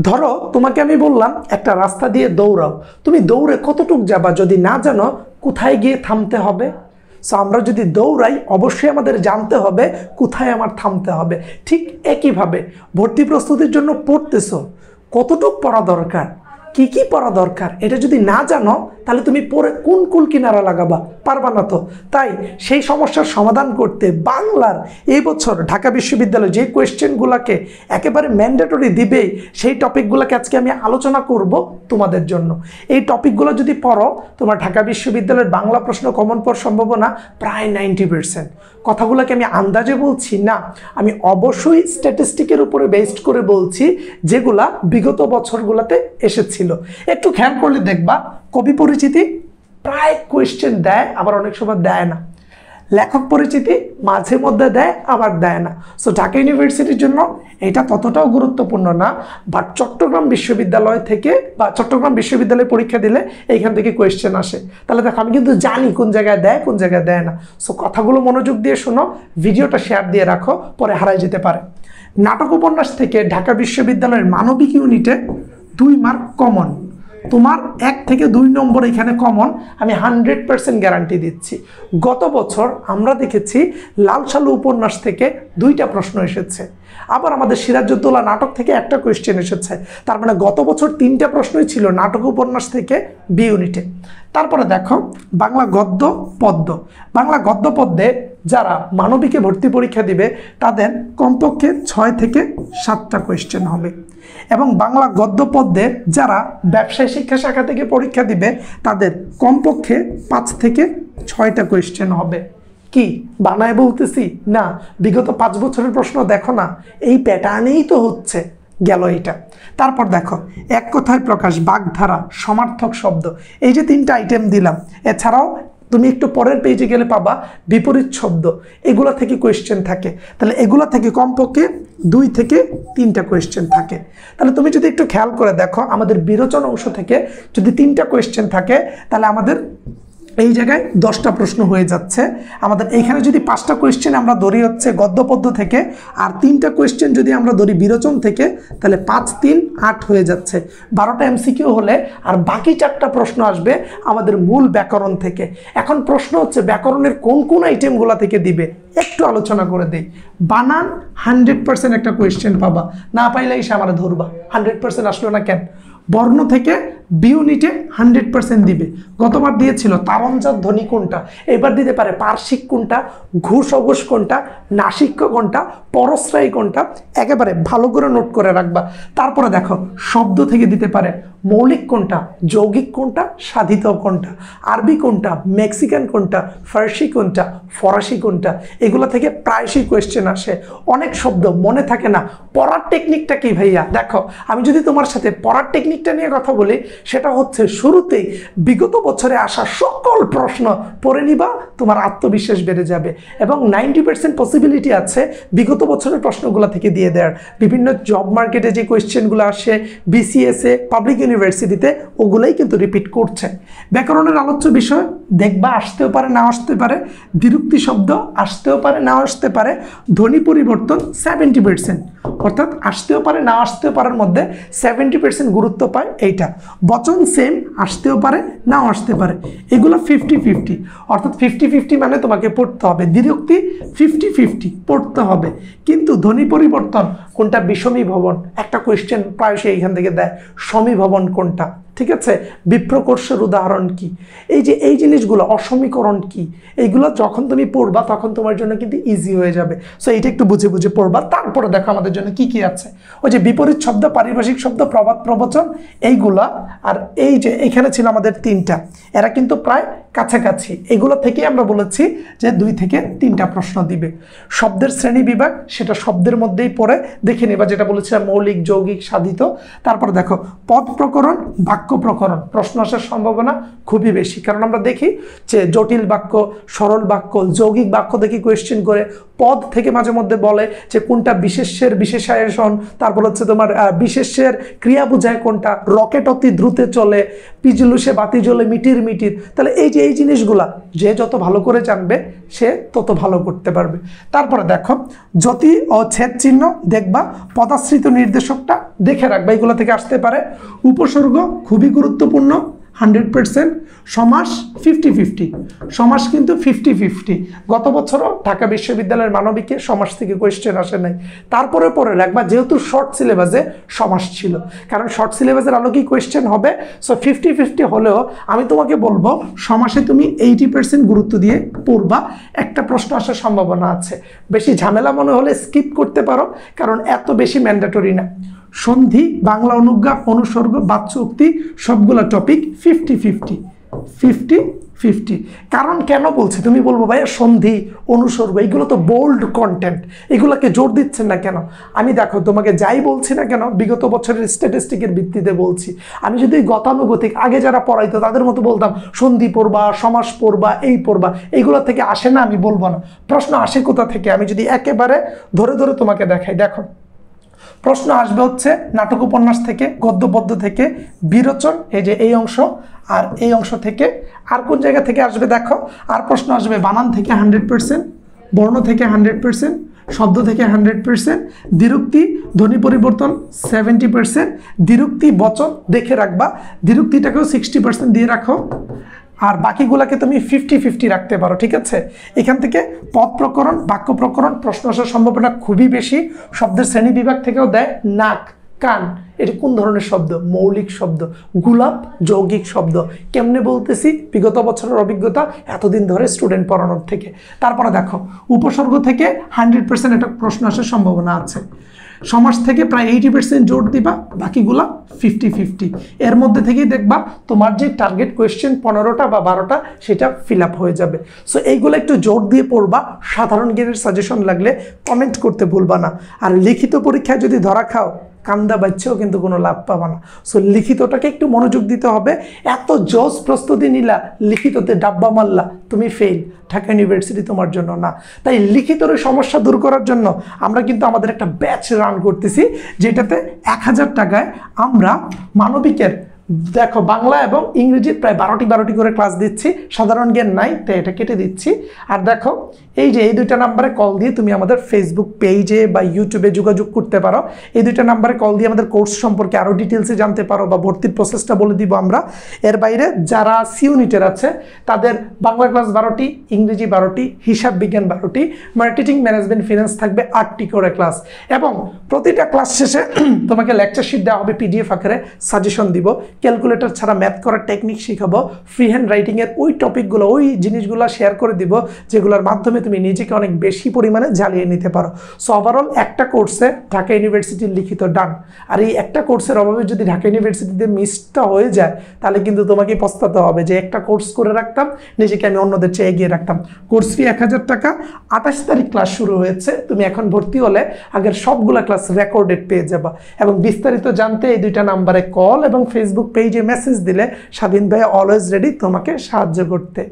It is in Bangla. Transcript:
ধরো, তোমাকে আমি বললাম, একটা রাস্তা দিয়ে দৌড়াও। তুমি দৌড়ে কতটুক যাবা যদি না জানো, কোথায় গিয়ে থামতে হবে? সো আমরা যদি দৌড়াই, অবশ্যই আমাদের জানতে হবে, কোথায় আমার থামতে হবে। ঠিক একইভাবে, ভর্তি প্রস্তুতির জন্য পড়তেছো। কতটুক পড়া দরকার? কি কি পড়া দরকার? এটা যদি না জানো তাহলে তুমি পরে কোন কুল কিনারা লাগাবা? পারবা না তো। তাই সেই সমস্যার সমাধান করতে বাংলার এই বছর ঢাকা বিশ্ববিদ্যালয় যে কোয়েশ্চেনগুলোকে একেবারে ম্যান্ডেটরি দিবেই সেই টপিকগুলোকে আজকে আমি আলোচনা করব তোমাদের জন্য। এই টপিকগুলো যদি পড়ো, তোমার ঢাকা বিশ্ববিদ্যালয়ের বাংলা প্রশ্ন কমন পড়ার সম্ভাবনা প্রায় নাইনটি পার্সেন্ট কথাগুলোকে আমি আন্দাজে বলছি না, আমি অবশ্যই স্ট্যাটিস্টিকের উপরে বেসড করে বলছি যেগুলা বিগত বছরগুলোতে এসেছিল। একটু খেয়াল করলে দেখবা কবি পরিচিতি, প্রায় কোয়েশ্চেন দেয়, আবার অনেক সময় দেয় না। লেখক পরিচিতি, মাঝে মধ্যে দেয়, আবার দেয় না। সো ঢাকা ইউনিভার্সিটির জন্য এটা ততটাও গুরুত্বপূর্ণ না বাট চট্টগ্রাম বিশ্ববিদ্যালয় থেকে বা চট্টগ্রাম বিশ্ববিদ্যালয়ে পরীক্ষা দিলে এইখান থেকে কোয়েশ্চেন আসে। তাহলে দেখো, আমি কিন্তু জানি কোন জায়গায় দেয়, কোন জায়গায় দেয় না। সো কথাগুলো মনোযোগ দিয়ে শোনো, ভিডিওটা শেয়ার দিয়ে রাখো, পরে হারাই যেতে পারে। নাটক উপন্যাস থেকে ঢাকা বিশ্ববিদ্যালয়ের মানবিক ইউনিটে দুই মার্ক কমন তোমার এক থেকে দুই নম্বর এখানে কমন আমি হান্ড্রেড পারসেন্ট গ্যারান্টি দিচ্ছি। গত বছর আমরা দেখেছি লালসালু উপন্যাস থেকে দুইটা প্রশ্ন এসেছে। আবার আমাদের সিরাজউদ্দৌলা নাটক থেকে একটা কোয়েশ্চেন এসেছে। তার মানে গত বছর তিনটা প্রশ্নই ছিল নাটক উপন্যাস থেকে বি ইউনিটে তারপরে দেখো, বাংলা গদ্য, পদ্য। বাংলা গদ্য, পদ্যে যারা মানবিকে ভর্তি পরীক্ষা দিবে, তাদের কমপক্ষে ছয় থেকে সাতটা কোয়েশ্চেন হবে। এবং বাংলা গদ্য, পদ্যে যারা ব্যবসায় শিক্ষা শাখা থেকে পরীক্ষা দিবে, তাদের কমপক্ষে পাঁচ থেকে ছয়টা কোয়েশ্চেন হবে। কি বানায় বলতেছি? না, বিগত পাঁচ বছরের প্রশ্ন দেখো না। এই প্যাটার্নেই তো হচ্ছে, গেল এটা। তারপর দেখো, এক কথায় প্রকাশ, বাগধারা, সমার্থক শব্দ। এই যে তিনটা আইটেম দিলাম, এছাড়াও তুমি একটু পরের পেজে গেলে পাবা, বিপরীত শব্দ। এগুলা থেকে কোয়েশ্চেন থাকে। তাহলে এগুলা থেকে কমপক্ষে দুই থেকে তিনটা কোয়েশ্চেন থাকে। তাহলে তুমি যদি একটু খেয়াল করে দেখো, আমাদের বিরোচন অংশ থেকে যদি তিনটা কোয়েশ্চেন থাকে, তাহলে আমাদের এই জায়গায় দশটা প্রশ্ন হয়ে যাচ্ছে। আমাদের এইখানে যদি পাঁচটা কোয়েশ্চেন আমরা ধরি হচ্ছে গদ্যপদ্য থেকে, আর তিনটা কোয়েশ্চেন যদি আমরা ধরি বিরোচন থেকে, তাহলে পাঁচ, তিন, আট হয়ে যাচ্ছে। বারোটা এমসিকিউ হলে আর বাকি চারটা প্রশ্ন আসবে আমাদের মূল ব্যাকরণ থেকে। এখন প্রশ্ন হচ্ছে ব্যাকরণের কোন কোন আইটেমগুলো থেকে দিবে? একটু আলোচনা করে দেই। বানান হান্ড্রেড পার্সেন্ট একটা কোয়েশ্চেন পাবা। না পাইলে এসে আমার ধরবা। হান্ড্রেড পার্সেন্ট আসলো না কেন? বর্ণ থেকে বি ইউনিটে হান্ড্রেড পার্সেন্ট দিবে। গতবার দিয়েছিল তারঞ্জার ধ্বনি কোনটা? এবার দিতে পারে পার্শ্বিক কোনটা, ঘুষ অঘুষ কোনটা, নাসিক্য কোনটা, পরশ্রায়ী কোনটা, একেবারে ভালো করে নোট করে রাখবা। তারপরে দেখো, শব্দ থেকে দিতে পারে মৌলিক কোনটা? যৌগিক কোনটা? সাধিত কোনটা? আরবি কোনটা? মেক্সিকান কোনটা? ফার্সি কোনটা? ফরাসি কোনটা? এগুলো থেকে প্রায়শই কোয়েশ্চেন আসে। অনেক শব্দ, মনে থাকে না। পড়ার টেকনিকটা কি ভাইয়া? দেখো, আমি যদি তোমার সাথে পড়ার টেকনিকটা নিয়ে কথা বলি, সেটা হচ্ছে শুরুতেই বিগত বছরে আসা সকল প্রশ্ন পড়ে নিবা, তোমার আত্মবিশ্বাস বেড়ে যাবে। এবং নাইনটি পার্সেন্ট পসিবিলিটি আছে বিগত বছরের প্রশ্নগুলো থেকে দিয়ে দেওয়ার। বিভিন্ন জব মার্কেটে যে কোয়েশ্চেনগুলো আসে বিসিএসে পাবলিক ইউনিভার্সিটিতে ওগুলোই কিন্তু রিপিট করছে। ব্যাকরণের আলোচ্য বিষয়, দেখবা আসতেও পারে না আসতে পারে, বিরক্তি শব্দ আসতেও পারে না আসতে পারে, ধ্বনি পরিবর্তন সেভেন্টি পার্সেন্ট অর্থাৎ আসতেও পারে না আসতেও পারার মধ্যে সেভেন্টি পার্সেন্ট গুরুত্ব পায় এইটা। বচন সেম আসতেও পারে, নাও আসতে পারে। এগুলো ফিফটি ফিফটি অর্থাৎ ফিফটি ফিফটি মানে তোমাকে পড়তে হবে। বিরক্তি ফিফটি ফিফটি পড়তে হবে। কিন্তু ধ্বনি পরিবর্তন কোনটা বিষমী ভবন? একটা কোয়েশ্চেন প্রায়শই এইখান থেকে দেয় সমীভবন কোনটা ঠিক আছে? বিপ্রকর্ষের উদাহরণ কি? এই যে এই জিনিসগুলো, অসমীকরণ কি? এইগুলো যখন তুমি পড়বা, তখন তোমার জন্য কিন্তু ইজি হয়ে যাবে। সো এইটা একটু বুঝে বুঝে পড়বা। তারপরে দেখো আমাদের জন্য কি কি আছে। ওই যে বিপরীত শব্দ, পারিভাষিক শব্দ, প্রবাদ, প্রবচন, এইগুলা। আর এই যে এখানে ছিল আমাদের তিনটা। এরা কিন্তু প্রায় কাছাকাছি। এগুলো থেকে আমরা বলেছি যে দুই থেকে তিনটা প্রশ্ন দিবে। শব্দের শ্রেণি বিভাগ, সেটা শব্দের মধ্যেই পড়ে। দেখে নিবা যেটা বলেছিলাম মৌলিক, যৌগিক, সাধিত। তারপরে দেখো, পদ প্রকরণ, বাক্য প্রকরণ, প্রশ্ন আসার সম্ভাবনা খুবই বেশি। কারণ আমরা দেখি যে জটিল বাক্য, সরল বাক্য, যৌগিক বাক্য দেখি কোয়েশ্চেন করে, পদ থেকে মাঝে মধ্যে বলে যে কোনটা বিশেষের বিশেষায়সন তারপর হচ্ছে তোমার বিশেষ্যের ক্রিয়া বুঝায় কোনটা, রকেট অতি দ্রুতে চলে পিজুলুসে বাতি জ্বলে মিটির মিটির। তাহলে এই যে, এই জিনিসগুলা, যে যত ভালো করে জানবে, সে তত ভালো করতে পারবে। তারপরে দেখো যতি ও ছেদ চিহ্ন দেখবা, পদাশ্রিত নির্দেশকটা দেখে রাখবা, এগুলো থেকে আসতে পারে। উপসর্গ খুবই গুরুত্বপূর্ণ। হান্ড্রেড পার্সেন্ট, সমাস ফিফটি ফিফটি, সমাস কিন্তু ফিফটি ফিফটি। গত বছরও ঢাকা বিশ্ববিদ্যালয়ের মানবিকে সমাস থেকে কোয়েশ্চেন আসে নাই। তারপরে পরে রাখবা যেহেতু শর্ট সিলেবাসে সমাস ছিল, কারণ শর্ট সিলেবাসের আলোকেই কোয়েশ্চেন হবে? সো ফিফটি ফিফটি হলেও আমি তোমাকে বলব, সমাসে তুমি এইটি পার্সেন্ট গুরুত্ব দিয়ে পড়বা, একটা প্রশ্ন আসার সম্ভাবনা আছে। বেশি ঝামেলা মনে হলে স্কিপ করতে পারো, কারণ এত বেশি ম্যান্ডেটরি না। সন্ধি, বাংলা অনুজ্ঞা, অনুসর্গ বাচ্য উক্তি সবগুলো topic fifty fifty fifty fifty কারণ কেন বলছি? তুমি বলব, ভাইয়া, সন্ধি, অনুসর্গ, এগুলো তো বোল্ড কন্টেন্ট এগুলোকে জোর দিচ্ছেন না কেন? আমি দেখো, তোমাকে যাই বলছি না কেন, বিগত বছরের স্ট্যাটিস্টিকের ভিত্তিতে বলছি। আমি যদি গতানুগতিক, আগে যারা পড়াইতো, তাদের মতো বলতাম, সন্ধি পড়বা, সমাস পড়বা, এই পড়বা এইগুলো থেকে আসে না, আমি বলব না। প্রশ্ন আসে কোথা থেকে? আমি যদি একেবারে ধরে ধরে তোমাকে দেখাই, দেখো। প্রশ্ন আসবে হচ্ছে নাটক উপন্যাস থেকে গদ্য পদ্য থেকে, বিরোচন, এই যে এই অংশ, আর এই অংশ থেকে, আর কোন জায়গা থেকে আসবে দেখো? আর প্রশ্ন আসবে বানান থেকে হান্ড্রেড পার্সেন্ট, বর্ণ থেকে হান্ড্রেড পার্সেন্ট, শব্দ থেকে হান্ড্রেড পার্সেন্ট, দ্বিরুক্তি, ধ্বনি পরিবর্তন সেভেন্টি পার্সেন্ট, দ্বিরুক্তি, বচন দেখে রাখবা, দ্বিরুক্তিটাকেও সিক্সটি পার্সেন্ট দিয়ে রাখো। আর বাকিগুলোকে তুমি ফিফটি ফিফটি রাখতে পারো, ঠিক আছে? এখান থেকে পদ প্রকরণ, বাক্য প্রকরণ, প্রশ্ন আসার সম্ভাবনা খুবই বেশি। শব্দের শ্রেণি বিভাগ থেকেও দেয় নাক, কান। এটি কোন ধরনের শব্দ? মৌলিক শব্দ। গুলাব যৌগিক শব্দ। কেমনে বলতেছি? বিগত বছরের অভিজ্ঞতা এতদিন ধরে স্টুডেন্ট পড়ানোর থেকে। তারপরে দেখো, উপসর্গ থেকে হান্ড্রেড পার্সেন্ট একটা প্রশ্ন আসার সম্ভাবনা আছে। সমাজ থেকে প্রায় এইটি পার্সেন্ট জোর দিবা, বাকিগুলা ফিফটি ফিফটি এর মধ্যে থেকেই দেখবা তোমার যে টার্গেট কোয়েশ্চেন পনেরোটা বা বারোটা সেটা ফিল আপ হয়ে যাবে। সো এইগুলো একটু জোর দিয়ে পড়বা, সাধারণ জ্ঞানের সাজেশন লাগলে কমেন্ট করতে ভুলবা না। আর লিখিত পরীক্ষায় যদি ধরা খাও কান্দা বাচ্চাও কিন্তু কোনো লাভ পাবা না। সো লিখিতটাকে একটু মনোযোগ দিতে হবে। এত জজ প্রস্তুতি নিলা, লিখিততে ডাব্বা মারলা, তুমি ফেল ঢাকা ইউনিভার্সিটি তোমার জন্য না। তাই লিখিতর সমস্যা দূর করার জন্য আমরা কিন্তু আমাদের একটা ব্যাচ রান করতেছি, যেটাতে এক হাজার টাকায় আমরা মানবিকের দেখো, বাংলা এবং ইংরেজির প্রায় বারোটি বারোটি করে ক্লাস দিচ্ছি। সাধারণ জ্ঞান নাই, তাই এটা কেটে দিচ্ছি। আর দেখো, এই যে এই দুইটা নাম্বারে কল দিয়ে তুমি আমাদের ফেসবুক পেজে বা ইউটিউবে যোগাযোগ করতে পারো। এই দুইটা নাম্বারে কল দিয়ে আমাদের কোর্স সম্পর্কে আরও ডিটেলসে জানতে পারো বা ভর্তির প্রসেসটা বলে দিব আমরা। এর বাইরে যারা সি ইউনিটের আছে, তাদের বাংলা ক্লাস বারোটি, ইংরেজি বারোটি, হিসাব বিজ্ঞান বারোটি মার্কেটিং ম্যানেজমেন্ট ফিনান্স থাকবে আটটি করে ক্লাস এবং প্রতিটা ক্লাস শেষে তোমাকে লেকচার শিট দেওয়া হবে পিডিএফ আকারে সাজেশন দিব। ক্যালকুলেটর ছাড়া ম্যাথ করার টেকনিক শিখাবো ফ্রি হ্যান্ড রাইটিংয়ের ওই টপিকগুলো ওই জিনিসগুলো শেয়ার করে দিব, যেগুলোর মাধ্যমে তুমি নিজেকে অনেক বেশি পরিমাণে জ্বালিয়ে নিতে পারো। সো ওভারঅল একটা কোর্সে ঢাকা ইউনিভার্সিটির লিখিত ডান আর এই একটা কোর্সের অভাবে যদি ঢাকা ইউনিভার্সিটিতে মিসটা হয়ে যায়, তাহলে কিন্তু তোমাকে পস্তাতে হবে যে একটা কোর্স করে রাখতাম, নিজেকে আমি অন্যদের চেয়ে এগিয়ে রাখতাম। কোর্স ফি এক হাজার টাকা, আঠাশ তারিখ ক্লাস শুরু হয়েছে, তুমি এখন ভর্তি হলে আগের সবগুলা ক্লাস রেকর্ডেড পেয়ে যাবা। এবং বিস্তারিত জানতে এই দুইটা নাম্বারে কল এবং ফেসবুক পেজে মেসেজ দিলে স্বাধীন ভাই অলওয়েজ রেডি তোমাকে সাহায্য করতে।